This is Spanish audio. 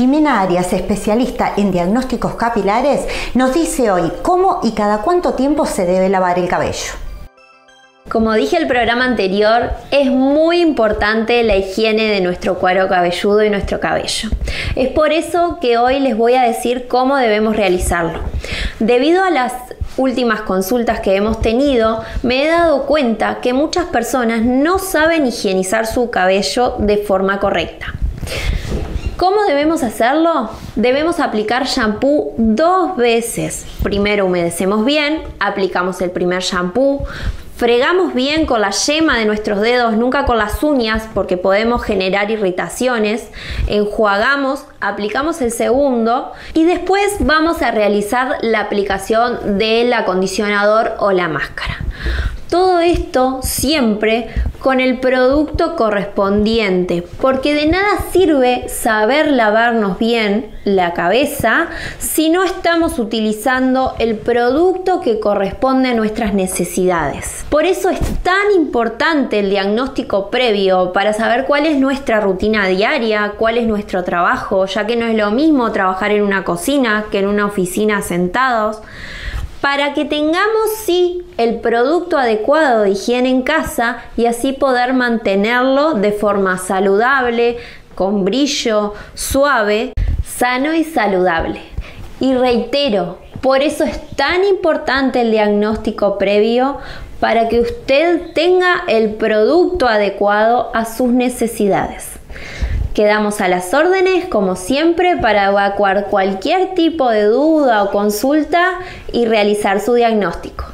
Jimena Arias, especialista en diagnósticos capilares, nos dice hoy cómo y cada cuánto tiempo se debe lavar el cabello. Como dije el programa anterior, es muy importante la higiene de nuestro cuero cabelludo y nuestro cabello. Es por eso que hoy les voy a decir cómo debemos realizarlo. Debido a las últimas consultas que hemos tenido, me he dado cuenta que muchas personas no saben higienizar su cabello de forma correcta. ¿Cómo debemos hacerlo? Debemos aplicar shampoo dos veces. Primero humedecemos bien, aplicamos el primer shampoo, Fregamos bien con la yema de nuestros dedos, nunca con las uñas porque podemos generar irritaciones. Enjuagamos, aplicamos el segundo y después vamos a realizar la aplicación del acondicionador o la máscara. Todo esto siempre con el producto correspondiente, porque de nada sirve saber lavarnos bien la cabeza si no estamos utilizando el producto que corresponde a nuestras necesidades. Por eso es tan importante el diagnóstico previo para saber cuál es nuestra rutina diaria, cuál es nuestro trabajo, ya que no es lo mismo trabajar en una cocina que en una oficina sentados para que tengamos sí el producto adecuado de higiene en casa y así poder mantenerlo de forma saludable, con brillo, suave, sano y saludable. Y reitero, por eso es tan importante el diagnóstico previo para que usted tenga el producto adecuado a sus necesidades. Quedamos a las órdenes, como siempre, para evacuar cualquier tipo de duda o consulta y realizar su diagnóstico.